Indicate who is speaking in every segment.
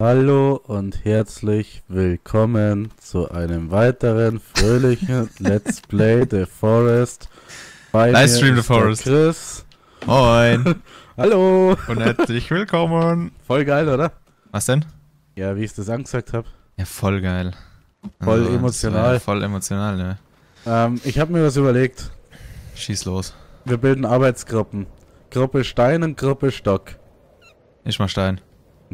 Speaker 1: Hallo und herzlich willkommen zu einem weiteren fröhlichen Let's Play The Forest.
Speaker 2: Bei Livestream The Forest.
Speaker 1: Chris.
Speaker 2: Moin.
Speaker 1: Hallo.
Speaker 2: Und herzlich willkommen.
Speaker 1: Voll geil, oder?
Speaker 2: Was denn?
Speaker 1: Ja, wie ich es das angesagt habe.
Speaker 2: Ja, voll geil.
Speaker 1: Voll also, emotional.
Speaker 2: Voll emotional, ne?
Speaker 1: Ähm, ich habe mir was überlegt.
Speaker 2: Schieß los.
Speaker 1: Wir bilden Arbeitsgruppen. Gruppe Stein und Gruppe Stock.
Speaker 2: Ich mach Stein.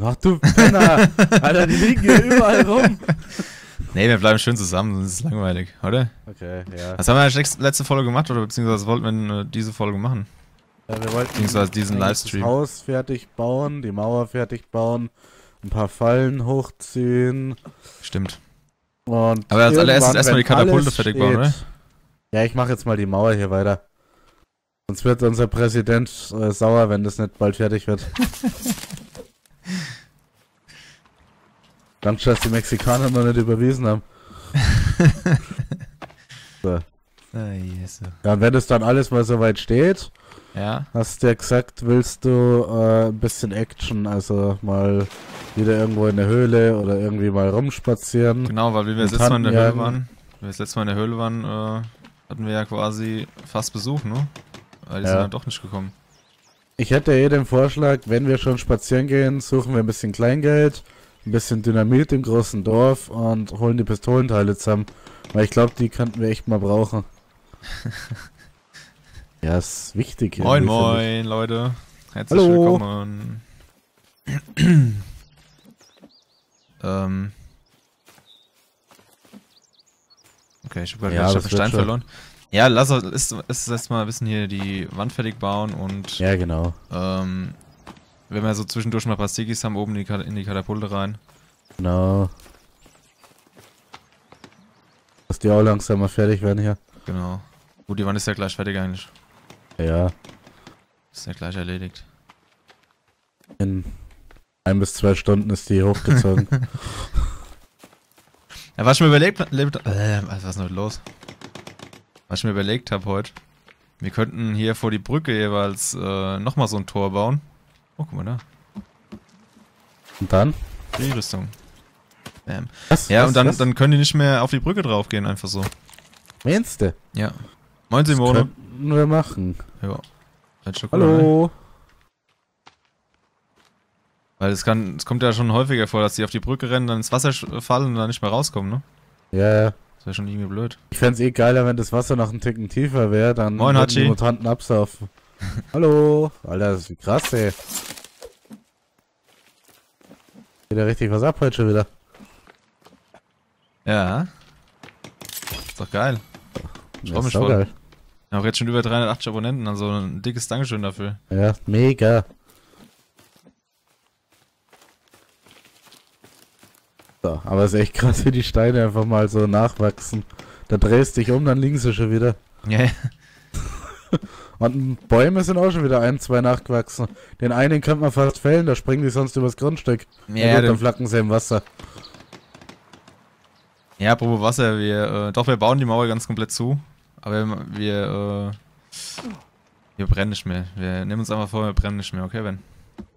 Speaker 1: Ach du Penner! Alter, die liegen hier überall rum.
Speaker 2: Nee, wir bleiben schön zusammen, sonst ist es langweilig, oder?
Speaker 1: Okay, ja.
Speaker 2: Was haben wir eigentlich letzte Folge gemacht oder beziehungsweise wollten wir diese Folge machen?
Speaker 1: Ja, wir wollten
Speaker 2: beziehungsweise diesen Livestream.
Speaker 1: das Haus fertig bauen, die Mauer fertig bauen, ein paar Fallen hochziehen.
Speaker 2: Stimmt.
Speaker 1: Und
Speaker 2: Aber als allererstes erstmal die Katapulte fertig bauen, oder?
Speaker 1: Ja, ich mache jetzt mal die Mauer hier weiter. Sonst wird unser Präsident äh, sauer, wenn das nicht bald fertig wird. Ganz schön, dass die Mexikaner noch nicht überwiesen haben. so.
Speaker 2: Ah, yes.
Speaker 1: Ja, und wenn es dann alles mal soweit steht,
Speaker 2: ja.
Speaker 1: hast du ja gesagt, willst du äh, ein bisschen Action, also mal wieder irgendwo in der Höhle oder irgendwie mal rumspazieren.
Speaker 2: Genau, weil wie wir das letzte Mal in der Höhle waren, wir das letzte Mal in der Höhle waren, äh, hatten wir ja quasi fast Besuch, ne? Weil die ja. sind dann doch nicht gekommen.
Speaker 1: Ich hätte eh den Vorschlag, wenn wir schon spazieren gehen, suchen wir ein bisschen Kleingeld, ein bisschen Dynamit im großen Dorf und holen die Pistolenteile zusammen. Weil ich glaube, die könnten wir echt mal brauchen. ja, ist wichtig.
Speaker 2: Moin, moin, Leute. Herzlich
Speaker 1: Hallo.
Speaker 2: willkommen. ähm. Okay, ich habe gerade ja, hab einen Stein verloren. Ja, lass uns erst mal ein bisschen hier die Wand fertig bauen und.
Speaker 1: Ja, genau.
Speaker 2: Ähm, wenn wir so zwischendurch mal ein paar Stickies haben, oben in die, in die Katapulte rein.
Speaker 1: Genau. Dass die auch langsam mal fertig werden hier.
Speaker 2: Genau. Gut, die Wand ist ja gleich fertig eigentlich.
Speaker 1: Ja.
Speaker 2: Ist ja gleich erledigt.
Speaker 1: In ein bis zwei Stunden ist die hochgezogen.
Speaker 2: ja, was ich mir überlegt, äh, was ist denn los? Was ich mir überlegt habe heute, wir könnten hier vor die Brücke jeweils äh, nochmal so ein Tor bauen. Oh, guck mal da.
Speaker 1: Und dann?
Speaker 2: Die Rüstung. Bam.
Speaker 1: Was,
Speaker 2: ja,
Speaker 1: was,
Speaker 2: und dann,
Speaker 1: was?
Speaker 2: dann können die nicht mehr auf die Brücke draufgehen, einfach so.
Speaker 1: Meinst du?
Speaker 2: Ja. Moin Simone. Das
Speaker 1: könnten wir machen.
Speaker 2: Ja.
Speaker 1: Hallo.
Speaker 2: Weil es kann, es kommt ja schon häufiger vor, dass die auf die Brücke rennen, dann ins Wasser fallen und dann nicht mehr rauskommen, ne?
Speaker 1: Ja, ja.
Speaker 2: Das wäre schon irgendwie blöd.
Speaker 1: Ich fände es eh geiler, wenn das Wasser noch einen Ticken tiefer wäre, dann
Speaker 2: Moin,
Speaker 1: würden die Mutanten absaufen. Hallo. Alter, das ist krass, ey. Geht ja richtig was ab heute schon wieder.
Speaker 2: Ja. Ist doch geil.
Speaker 1: Ich freu mich voll. Geil.
Speaker 2: Ja, auch jetzt schon über 380 Abonnenten, also ein dickes Dankeschön dafür.
Speaker 1: Ja, mega. Aber es ist echt krass, wie die Steine einfach mal so nachwachsen. Da drehst dich um, dann liegen sie schon wieder.
Speaker 2: Ja.
Speaker 1: Und Bäume sind auch schon wieder ein, zwei nachgewachsen. Den einen könnte man fast fällen, da springen die sonst übers Grundstück.
Speaker 2: Ja, ja gut,
Speaker 1: dann flacken sie im Wasser.
Speaker 2: Ja, apropos Wasser, wir, äh, doch, wir bauen die Mauer ganz komplett zu. Aber wir, äh, wir brennen nicht mehr. Wir nehmen uns einfach vor, wir brennen nicht mehr, okay, Ben?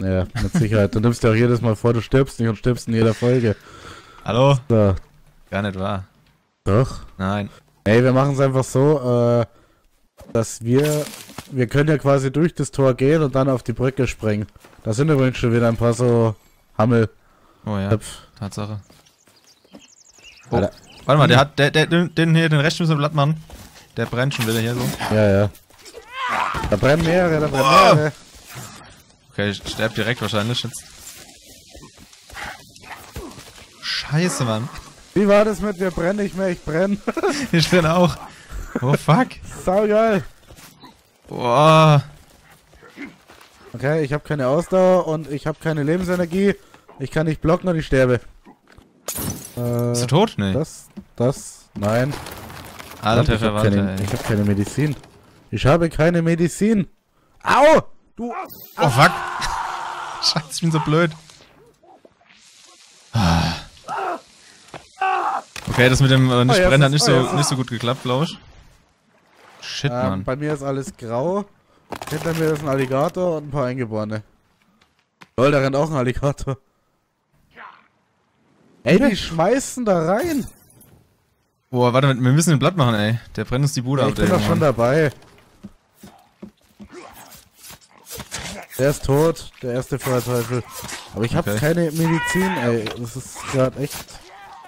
Speaker 1: Ja, mit Sicherheit. Du nimmst dir auch jedes Mal vor, du stirbst nicht und stirbst in jeder Folge.
Speaker 2: Hallo?
Speaker 1: So.
Speaker 2: Gar nicht wahr.
Speaker 1: Doch?
Speaker 2: Nein.
Speaker 1: Ey, wir machen es einfach so, äh, dass wir, wir können ja quasi durch das Tor gehen und dann auf die Brücke springen. Da sind übrigens schon wieder ein paar so Hammel.
Speaker 2: Oh ja, Hüpf. Tatsache. Oh, Alter. warte mal, der hat, der, der, den hier, den rechten müssen wir Blatt machen. Der brennt schon wieder hier so.
Speaker 1: Ja, ja. Da brennen mehrere, da brennen mehrere.
Speaker 2: Okay, ich sterbe direkt wahrscheinlich jetzt. Scheiße, Mann.
Speaker 1: Wie war das mit wir brennen nicht mehr, ich brenne?
Speaker 2: ich bin auch. Oh fuck.
Speaker 1: Sau geil.
Speaker 2: Boah.
Speaker 1: Okay, ich habe keine Ausdauer und ich habe keine Lebensenergie. Ich kann nicht blocken und ich sterbe.
Speaker 2: Äh, Bist du tot? Nee.
Speaker 1: Das, das, nein.
Speaker 2: Alter ich Verwandter,
Speaker 1: keine, Ich habe keine Medizin. Ich habe keine Medizin. Au! Du.
Speaker 2: Oh fuck. Scheiße, ich bin so blöd. Okay, das mit dem äh, nicht oh, brennen hat nicht, oh, so, nicht so gut geklappt, glaube ich. Shit, ähm, Mann.
Speaker 1: Bei mir ist alles grau. Hinter mir ist ein Alligator und ein paar Eingeborene. Lol, da rennt auch ein Alligator. Ey, die schmeißen da rein.
Speaker 2: Boah, warte, wir müssen den Blatt machen, ey. Der brennt uns die Bude ab,
Speaker 1: ich
Speaker 2: der
Speaker 1: bin doch schon dabei. Der ist tot, der erste Feuerteufel. Aber ich habe
Speaker 2: Okay.
Speaker 1: keine Medizin, ey. Das ist gerade echt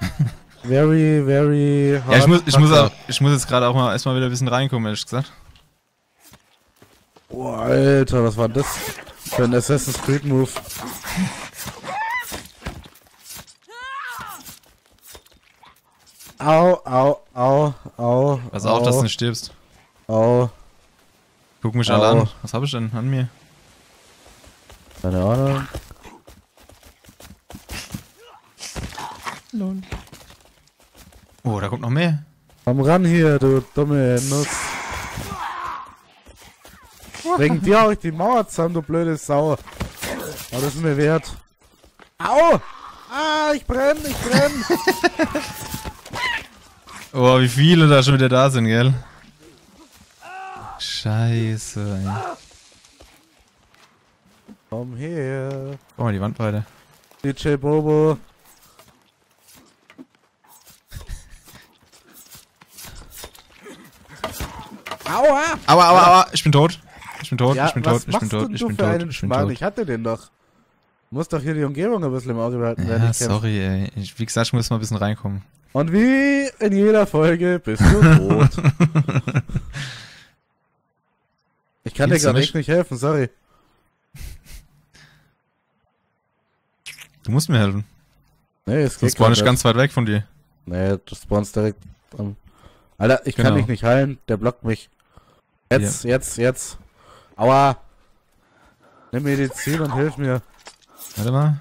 Speaker 1: very, very hard.
Speaker 2: Ja, ich muss, ich muss, auch, ich muss jetzt gerade auch mal erstmal wieder ein bisschen reinkommen, ehrlich gesagt.
Speaker 1: Boah, Alter, was war das für ein Assassin's Creed Move? Au, au, au, au.
Speaker 2: Pass
Speaker 1: au,
Speaker 2: auf, dass du nicht stirbst.
Speaker 1: Au,
Speaker 2: Guck mich
Speaker 1: Au.
Speaker 2: alle an. Was habe ich denn an mir?
Speaker 1: keine Ahnung.
Speaker 2: Oh, da kommt noch mehr.
Speaker 1: Komm ran hier, du dumme Nuss. Wegen dir hau ich die Mauer zusammen, du blöde Sau. Aber das ist mir wert. Au! Ah, ich brenn, ich brenn!
Speaker 2: Oh, wie viele da schon wieder da sind, gell? Scheiße, ey.
Speaker 1: Komm her.
Speaker 2: Guck mal, die Wandbeide.
Speaker 1: DJ Bobo. Aua!
Speaker 2: Aua, aua, aua, ich bin tot. Ich bin tot,
Speaker 1: Ja,
Speaker 2: ich bin tot, ich bin tot, ich bin
Speaker 1: für
Speaker 2: tot,
Speaker 1: einen
Speaker 2: ich bin tot.
Speaker 1: Ich hatte den doch. Du musst doch hier die Umgebung ein bisschen im Auge behalten,
Speaker 2: Ja, sorry, ey. Ich, wie gesagt, ich muss mal ein bisschen reinkommen.
Speaker 1: Und wie in jeder Folge bist du tot. ich kann dir
Speaker 2: du
Speaker 1: gerade
Speaker 2: nicht?
Speaker 1: echt nicht helfen, sorry.
Speaker 2: Du musst mir helfen.
Speaker 1: Nee, es geht
Speaker 2: war ich ganz weit weg von dir.
Speaker 1: Nee, du spawnst direkt am... Alter, ich kann
Speaker 2: Genau.
Speaker 1: dich nicht heilen, der blockt mich. Jetzt, jetzt, jetzt. Aua. Nimm Medizin und hilf mir.
Speaker 2: Warte mal.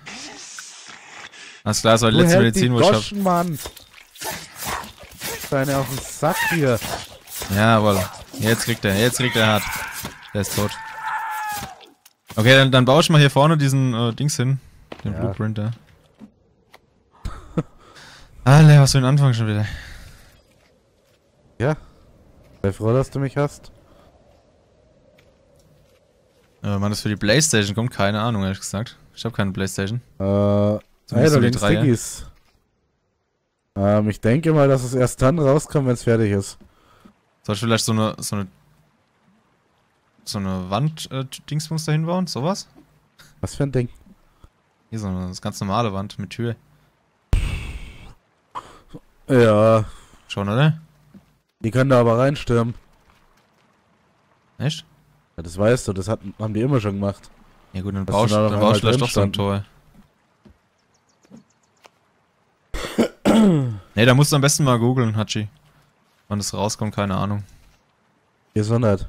Speaker 2: Alles klar, das war die
Speaker 1: Du
Speaker 2: letzte Medizin, wo ich hab.
Speaker 1: Mann. Deine auf den Sack hier.
Speaker 2: Jawohl. Jetzt kriegt er, jetzt kriegt er hart. Der ist tot. Okay, dann, dann baue ich mal hier vorne diesen äh, Dings hin. Den
Speaker 1: Ja.
Speaker 2: Blueprint da. Alter, was für ein Anfang schon wieder.
Speaker 1: Ja. Sei froh, dass du mich hast.
Speaker 2: Äh, man, das für die Playstation kommt, keine Ahnung, ehrlich gesagt. Ich habe keine Playstation.
Speaker 1: Äh, hey,
Speaker 2: Zumindest
Speaker 1: da
Speaker 2: so die.
Speaker 1: Diggis. Ähm, ich denke mal, dass es erst dann rauskommt, wenn es fertig ist.
Speaker 2: Soll ich vielleicht so eine, so eine, so eine Wand-Dingsbums da hinbauen? Sowas?
Speaker 1: Was für ein Ding?
Speaker 2: Hier so eine ganz normale Wand mit Tür.
Speaker 1: Ja,
Speaker 2: Schon, oder?
Speaker 1: die können da aber reinstürmen.
Speaker 2: Echt?
Speaker 1: Ja, das weißt du, das hat, haben die immer schon gemacht.
Speaker 2: Ja gut, dann baust
Speaker 1: die da
Speaker 2: dann du
Speaker 1: einmal
Speaker 2: vielleicht doch so ein Tor. ne, da musst du am besten mal googeln, Hachi. Wann das rauskommt, keine Ahnung.
Speaker 1: Gesundheit.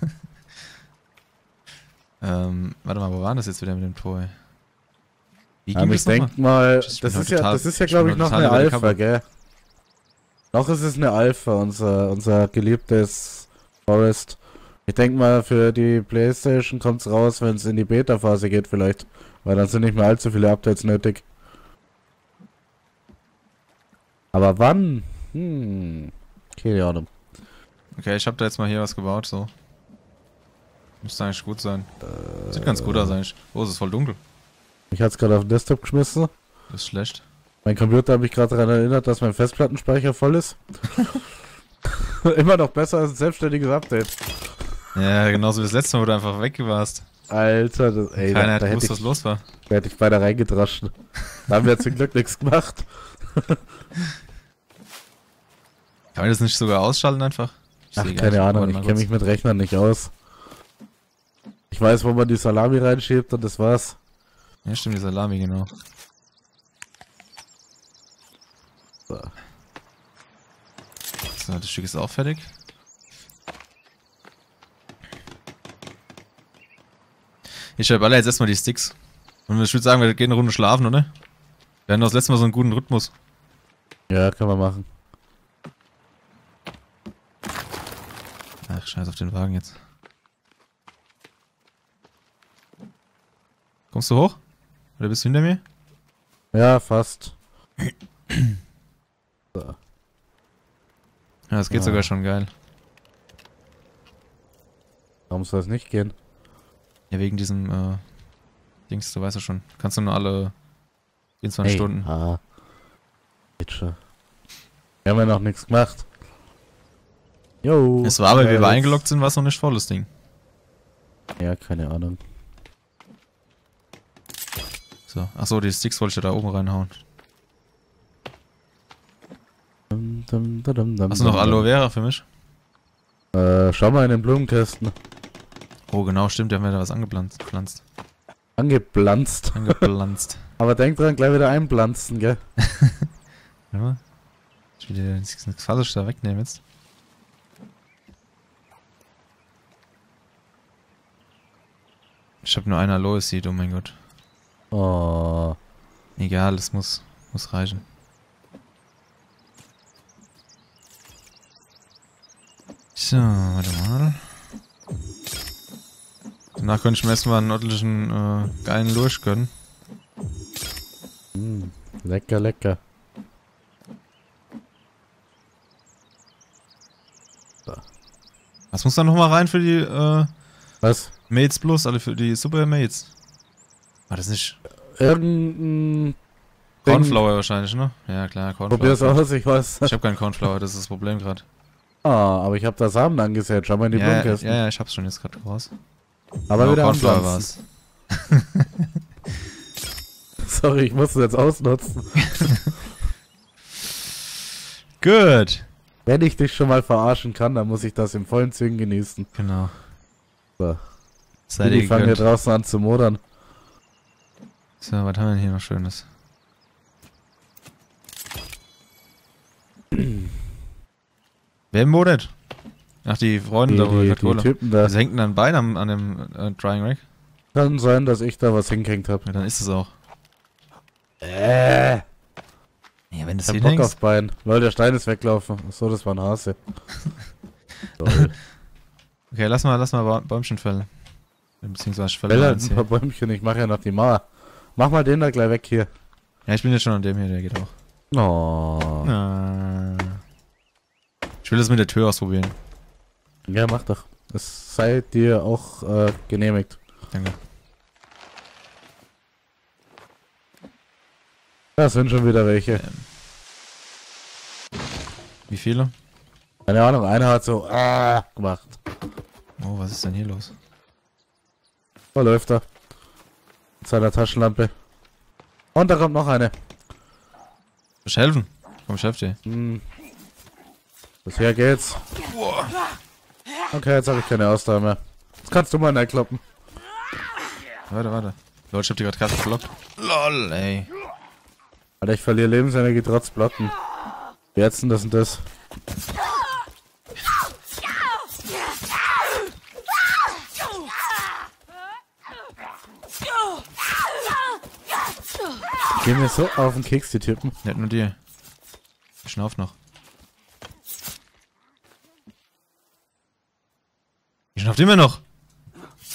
Speaker 2: Ähm, warte mal, wo war das jetzt wieder mit dem Tor? Wie
Speaker 1: Ähm, ich
Speaker 2: das nochmal?
Speaker 1: denke mal,
Speaker 2: Ich
Speaker 1: das
Speaker 2: heute
Speaker 1: ist ja,
Speaker 2: total-
Speaker 1: das ist ja
Speaker 2: ich
Speaker 1: glaube ich noch eine Alpha, gell? Noch ist es eine Alpha, unser, unser geliebtes Forest. Ich denke mal, für die Playstation kommt's raus, wenn es in die Beta-Phase geht vielleicht. Weil dann sind nicht mehr allzu viele Updates nötig. Aber wann? Hm. Keine Ahnung.
Speaker 2: Okay, ich hab da jetzt mal hier was gebaut, so. Müsste eigentlich gut sein. Sieht ganz gut aus eigentlich. Oh, es ist voll dunkel.
Speaker 1: Ich hatte es gerade auf den Desktop geschmissen.
Speaker 2: Das ist schlecht.
Speaker 1: Mein Computer hat mich gerade daran erinnert, dass mein Festplattenspeicher voll ist. Immer noch besser als ein selbstständiges Update.
Speaker 2: Ja, genauso wie das letzte Mal, wo du einfach weg warst.
Speaker 1: Alter, das, ey,
Speaker 2: Keiner
Speaker 1: da,
Speaker 2: hat
Speaker 1: da, hätte
Speaker 2: gewusst,
Speaker 1: ich,
Speaker 2: was los war.
Speaker 1: da hätte ich beinahe reingedroschen. Da haben wir zum Glück nichts gemacht.
Speaker 2: Kann man das nicht sogar ausschalten einfach? Ich
Speaker 1: Ach, keine. Ahnung, ich kenne mich mit Rechnern nicht aus. Ich weiß, wo man die Salami reinschiebt und das war's.
Speaker 2: Ja, stimmt, die Salami, genau.
Speaker 1: So.
Speaker 2: So, das Stück ist auch fertig. Ich verballer jetzt erstmal die Sticks. Und ich würde sagen, wir gehen eine Runde schlafen, oder? Wir hatten das letzte Mal so einen guten Rhythmus.
Speaker 1: Ja, kann man machen.
Speaker 2: Ach, scheiß auf den Wagen jetzt. Kommst du hoch? Oder bist du hinter mir?
Speaker 1: Ja, fast.
Speaker 2: Ja, das geht
Speaker 1: Ja.
Speaker 2: sogar schon geil.
Speaker 1: Warum soll es nicht gehen?
Speaker 2: Ja, wegen diesem, äh, Dings, du weißt ja schon. Kannst du nur alle 24
Speaker 1: Hey,
Speaker 2: Stunden.
Speaker 1: Ah. Schon. Wir haben ja noch nichts gemacht. Jo.
Speaker 2: Es war, aber wie wir eingeloggt sind, war es noch nicht voll, das Ding.
Speaker 1: Ja, keine Ahnung.
Speaker 2: So. Achso, die Sticks wollte ich ja da oben reinhauen.
Speaker 1: Dum, dum, dum,
Speaker 2: Hast du noch Aloe Vera für mich?
Speaker 1: Äh, schau mal in den Blumenkästen.
Speaker 2: Oh, genau, stimmt, die haben ja da was angepflanzt. Pflanzt.
Speaker 1: Angepflanzt.
Speaker 2: Angepflanzt.
Speaker 1: Aber denk dran, gleich wieder einpflanzen, gell?
Speaker 2: Warte mal. Ich will dir nichts nichts Falsches da wegnehmen jetzt. Ich habe nur ein Aloe Seed, oh mein Gott.
Speaker 1: Oh.
Speaker 2: Egal, es muss, muss reichen. So, warte mal. Danach könnte ich mir erstmal einen ordentlichen, äh, geilen Lurch gönnen.
Speaker 1: Mm, lecker, lecker.
Speaker 2: Was muss da nochmal rein für die, äh,
Speaker 1: Was?
Speaker 2: Mates Plus, alle für die Super Mates? War das nicht
Speaker 1: Irgendein...
Speaker 2: Cornflower wahrscheinlich, ne? Ja, klar, Cornflower.
Speaker 1: Probier's aus, ich weiß.
Speaker 2: Ich habe keinen Cornflower, das ist das Problem gerade.
Speaker 1: Ah, aber ich habe da Samen angesät. Schau mal in die
Speaker 2: Ja, ja,
Speaker 1: Blumenkästen.
Speaker 2: ja, ich hab's schon jetzt gerade raus.
Speaker 1: Aber
Speaker 2: Genau,
Speaker 1: wieder
Speaker 2: Cornflower war's.
Speaker 1: Sorry, ich muss es jetzt ausnutzen.
Speaker 2: Gut.
Speaker 1: Wenn ich dich schon mal verarschen kann, dann muss ich das in vollen Zügen genießen.
Speaker 2: Genau.
Speaker 1: So.
Speaker 2: Seid ihr
Speaker 1: Die fangen hier draußen an zu modern.
Speaker 2: So, was haben wir denn hier noch Schönes? Wer modet? Ach, die Freunde
Speaker 1: Die,
Speaker 2: da, wo
Speaker 1: die, die. Typen da.
Speaker 2: Das hängt dann Bein am, an dem äh, Drying Rack.
Speaker 1: Kann sein, dass ich da was hingehängt habe.
Speaker 2: Ja, dann ist es auch.
Speaker 1: Äh.
Speaker 2: Ja, wenn
Speaker 1: Ich
Speaker 2: das
Speaker 1: hab
Speaker 2: hier
Speaker 1: Bock auf Bein. Lol, der Stein ist weglaufen. Achso, das war ein Hase.
Speaker 2: Okay, lass mal, lass mal Bäumchen fällen. Beziehungsweise ich fälle
Speaker 1: ein paar. Bäumchen, ich mache ja noch die Mauer. Mach mal den da gleich weg hier.
Speaker 2: Ja, ich bin jetzt schon an dem hier, der geht auch.
Speaker 1: Oh.
Speaker 2: Ah. Ich will das mit der Tür ausprobieren.
Speaker 1: Ja, mach doch. Es sei dir auch äh, genehmigt.
Speaker 2: Danke.
Speaker 1: Das sind schon wieder welche.
Speaker 2: Wie viele?
Speaker 1: Keine Ahnung, einer hat so ah, gemacht.
Speaker 2: Oh, was ist denn hier los?
Speaker 1: Da läuft er. Mit seiner Taschenlampe. Und da kommt noch eine.
Speaker 2: Ich helfen? Komm, ich helfe dir.
Speaker 1: Hm. Bisher geht's. Okay, jetzt habe ich keine Ausdauer mehr. Jetzt kannst du mal reinkloppen.
Speaker 2: Warte, warte. Leute, ich hab die gerade krass geblockt. LOL, ey.
Speaker 1: Alter, ich verliere Lebensenergie trotz Blocken. Wie jetzt denn das und das? Gehen mir so auf den Keks, die Typen.
Speaker 2: Nicht nur dir. Ich schnauf noch. Ich schnauft immer noch.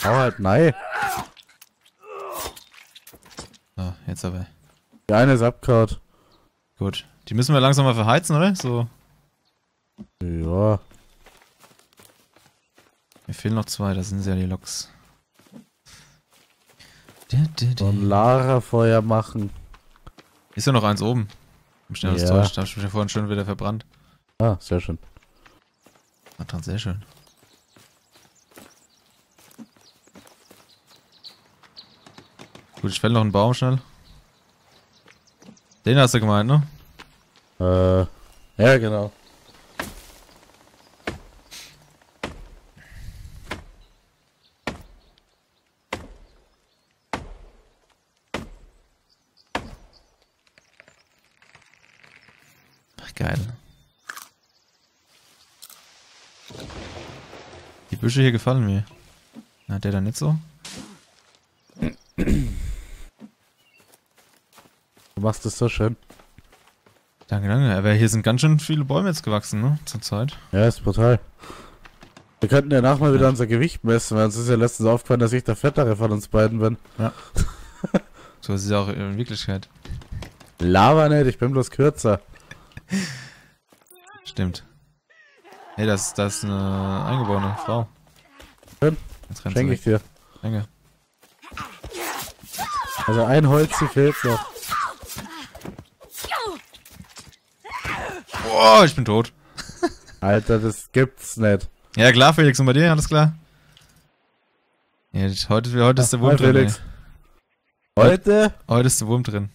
Speaker 1: Hau halt, nein.
Speaker 2: So, jetzt aber.
Speaker 1: Die eine ist abgehauen.
Speaker 2: Gut. Die müssen wir langsam mal verheizen, oder? So.
Speaker 1: Ja.
Speaker 2: Mir fehlen noch zwei, das sind ja die Loks.
Speaker 1: Ein Lara-Feuer machen.
Speaker 2: Ist ja noch eins oben. Im schnelles
Speaker 1: Ja.
Speaker 2: Da hab ich mich ja vorhin schon wieder verbrannt.
Speaker 1: Ah, sehr schön.
Speaker 2: Ah, sehr schön. Gut, ich fäll noch einen Baum schnell. Den hast du gemeint, ne?
Speaker 1: Äh, ja, genau.
Speaker 2: Ach, geil. Die Büsche hier gefallen mir. Na, der da nicht so?
Speaker 1: Machst es so schön.
Speaker 2: Danke, danke. Aber hier sind ganz schön viele Bäume jetzt gewachsen, ne? Zur Zeit.
Speaker 1: Ja, ist brutal. Wir könnten ja nachher mal wieder unser Gewicht messen, weil uns ist ja letztens aufgefallen, dass ich der Fettere von uns beiden bin.
Speaker 2: So ist es ja auch in Wirklichkeit.
Speaker 1: Lava nicht, ich bin bloß kürzer.
Speaker 2: Stimmt. Hey, das, das ist eine eingeborene Frau.
Speaker 1: Schön.
Speaker 2: Jetzt rennt sie
Speaker 1: Schenke ich dir.
Speaker 2: Danke.
Speaker 1: Also ein Holz fehlt noch.
Speaker 2: Oh, ich bin tot.
Speaker 1: Alter, das gibt's nicht.
Speaker 2: Ja klar, Felix, und bei dir, alles klar? Ja, heute, heute ist der Wurm
Speaker 1: Hi,
Speaker 2: drin.
Speaker 1: Felix.
Speaker 2: ey.
Speaker 1: Heute
Speaker 2: Heute ist der Wurm drin.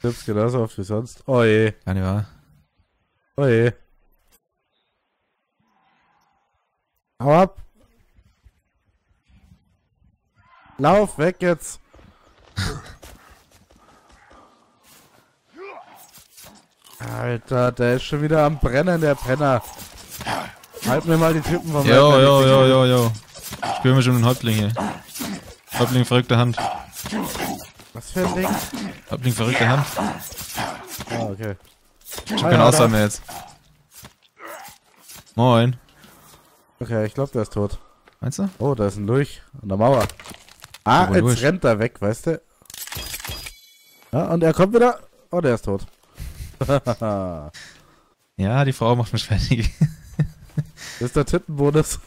Speaker 1: gibt's genauso oft wie sonst. Oh je,
Speaker 2: Gar nicht wahr.
Speaker 1: oh je. Hau ab. Lauf weg jetzt. Alter, der ist schon wieder am Brennen, der Brenner. Halt mir mal die Typen vom
Speaker 2: Jo, jo, jo, jo, jo. Ich spüre mich schon einen Häuptling hier. Häuptling verrückte Hand.
Speaker 1: Was für ein Ding?
Speaker 2: Häuptling verrückte Hand.
Speaker 1: Ah, okay.
Speaker 2: Ich hab keine Auswahl mehr jetzt. Moin.
Speaker 1: Okay, ich glaube, der ist tot.
Speaker 2: Meinst du?
Speaker 1: Oh, da ist ein Lurch an der Mauer. Ah, jetzt
Speaker 2: Lurch.
Speaker 1: rennt er weg, weißt du? Ja, und er kommt wieder. Oh, der ist tot. Das
Speaker 2: Ja, die Frau macht mich fertig.
Speaker 1: ist der Tittenbonus.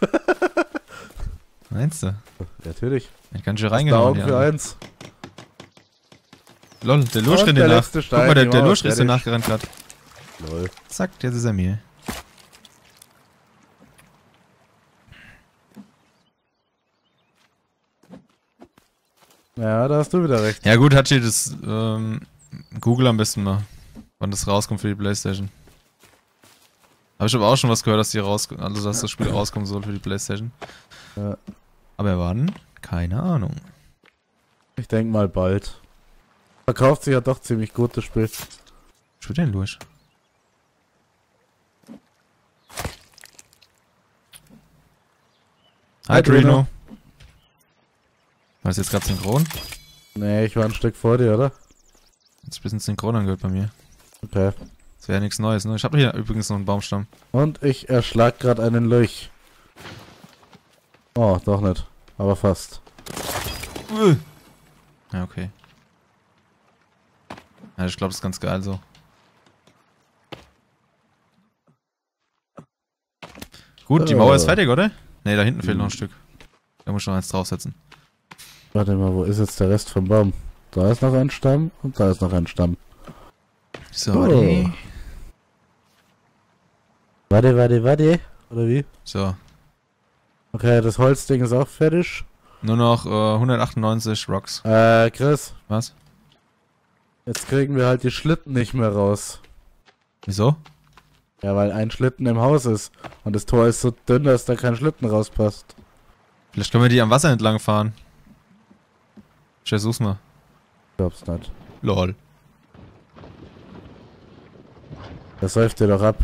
Speaker 2: Meinst du?
Speaker 1: Natürlich.
Speaker 2: Ich kann schon
Speaker 1: Da
Speaker 2: reingehauen.
Speaker 1: Augen für eins.
Speaker 2: Lol, der Lurch
Speaker 1: Und
Speaker 2: rennt nach. Guck mal, der, der Lurch
Speaker 1: ist
Speaker 2: dir nachgerannt gerade.
Speaker 1: Lol.
Speaker 2: Zack, jetzt ist er mir.
Speaker 1: Ja, da hast du wieder recht.
Speaker 2: Ja gut, Hachi, das ähm, Google am besten mal, wann das rauskommt für die Playstation. Habe ich aber auch schon was gehört, dass die raus, also dass das Spiel rauskommen soll für die Playstation.
Speaker 1: Ja.
Speaker 2: Aber wann? Keine Ahnung.
Speaker 1: Ich denk mal bald. Verkauft sich ja doch ziemlich gut, das Spiel.
Speaker 2: Schon den Lurch. Hi
Speaker 1: Hi.
Speaker 2: Drino. War das jetzt gerade synchron?
Speaker 1: Nee, ich war ein Stück vor dir, oder?
Speaker 2: Jetzt ein bisschen synchron angehört bei mir.
Speaker 1: Okay.
Speaker 2: Das wäre ja nichts Neues, ne? Ich habe hier übrigens noch einen Baumstamm.
Speaker 1: Und ich erschlag gerade einen Lurch. Oh, doch nicht. Aber fast.
Speaker 2: Ja, okay. Ja, ich glaube, das ist ganz geil so. Gut, die Mauer ist
Speaker 1: Äh.
Speaker 2: fertig, oder? Ne, da hinten fehlt noch ein Stück. Da muss ich noch eins draufsetzen.
Speaker 1: Warte mal, wo ist jetzt der Rest vom Baum? Da ist noch ein Stamm und da ist noch ein Stamm.
Speaker 2: So,
Speaker 1: Oh.
Speaker 2: warte.
Speaker 1: Warte, warte. Oder wie?
Speaker 2: So.
Speaker 1: Okay, das Holzding ist auch fertig.
Speaker 2: Nur noch äh, 198 Rocks.
Speaker 1: Äh, Chris,
Speaker 2: Was?
Speaker 1: jetzt kriegen wir halt die Schlitten nicht mehr raus.
Speaker 2: Wieso?
Speaker 1: Ja, weil ein Schlitten im Haus ist. Und das Tor ist so dünn, dass da kein Schlitten rauspasst.
Speaker 2: Vielleicht können wir die am Wasser entlang fahren. Ich versuch's mal.
Speaker 1: Glaub's nicht.
Speaker 2: Lol.
Speaker 1: Das säuft dir doch ab.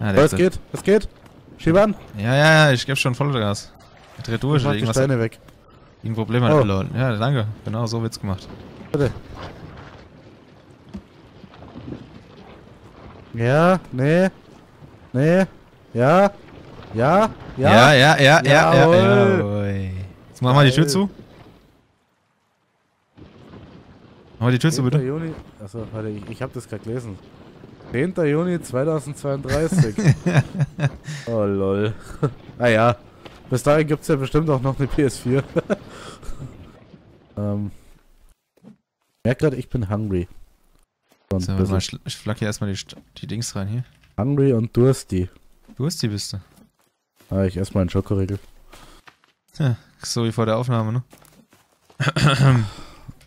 Speaker 2: Ja,
Speaker 1: Oh, es geht, es geht. Schieb an.
Speaker 2: Ja, ja, ja, ich geb schon Vollgas. Ich dreh durch
Speaker 1: Mach
Speaker 2: oder
Speaker 1: die
Speaker 2: irgendwas.
Speaker 1: Steine weg.
Speaker 2: Irgendein Problem hat
Speaker 1: Oh.
Speaker 2: Ja, danke. Genau, so wird's gemacht.
Speaker 1: Bitte. Ja, nee. Nee. Ja. Ja. Ja.
Speaker 2: Ja, ja, ja, ja, ja. ja,
Speaker 1: Jawohl.
Speaker 2: Ui. Jetzt machen wir die Tür zu. Wir die Tür zu,
Speaker 1: 10.
Speaker 2: bitte.
Speaker 1: Juni. Achso, warte, ich, ich hab das gerade gelesen. 10. Juni 2032. oh lol. naja. Bis dahin gibt's ja bestimmt auch noch eine PS4. ähm. Ich merk grad, ich bin hungry. So
Speaker 2: mal, ich, ich flack hier erstmal die, die Dings rein hier.
Speaker 1: Hungry und dursty.
Speaker 2: Du hast die Biste.
Speaker 1: Ah, ich esse mal einen Schokoriegel.
Speaker 2: Ja, so wie vor der Aufnahme, ne?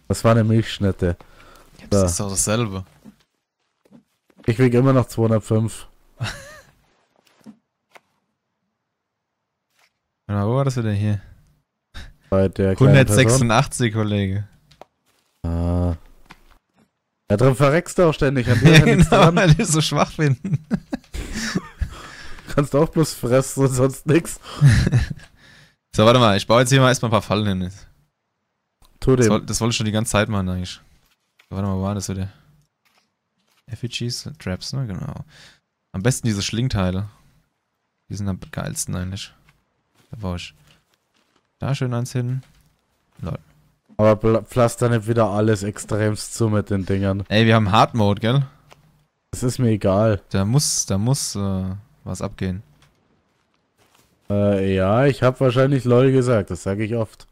Speaker 1: Das war eine Milchschnitte.
Speaker 2: Das
Speaker 1: So.
Speaker 2: ist doch dasselbe.
Speaker 1: Ich wiege immer noch 205.
Speaker 2: Ja, wo war das wieder hier?
Speaker 1: Bei der kleinen Person.
Speaker 2: 186, Kollege.
Speaker 1: Ah. Ja, drin verreckst du auch ständig. An dir
Speaker 2: Ja,
Speaker 1: ja,
Speaker 2: genau, weil die so schwach finden.
Speaker 1: Kannst auch bloß fressen und sonst nix.
Speaker 2: So, warte mal, ich baue jetzt hier mal erstmal ein paar Fallen hin.
Speaker 1: Tu
Speaker 2: Das, das wollte ich schon die ganze Zeit machen eigentlich. Warte mal, wo war das wieder? Effigies, Traps, ne? Genau. Am besten diese Schlingteile. Die sind am geilsten eigentlich. Da baue ich. Da schön eins hin.
Speaker 1: Aber bl- pflaster nicht wieder alles extremst zu mit den Dingern.
Speaker 2: Ey, wir haben Hard Mode, gell?
Speaker 1: Das ist mir egal.
Speaker 2: Da muss, da muss äh, was abgehen.
Speaker 1: Äh, ja, ich habe wahrscheinlich LOL gesagt. Das sage ich oft.